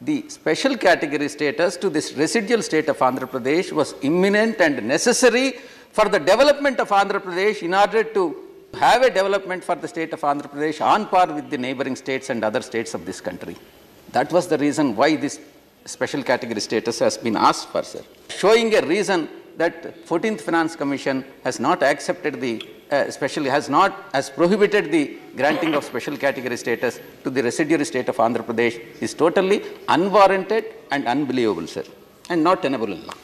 the special category status to this residual state of Andhra Pradesh was imminent and necessary for the development of Andhra Pradesh in order to have a development for the state of Andhra Pradesh on par with the neighboring states and other states of this country. That was the reason why this special category status has been asked for, sir. Showing a reason that 14th Finance Commission has not accepted the, uh, especially has not, has prohibited the granting of special category status to the residuary state of Andhra Pradesh is totally unwarranted and unbelievable, sir, and not tenable in law.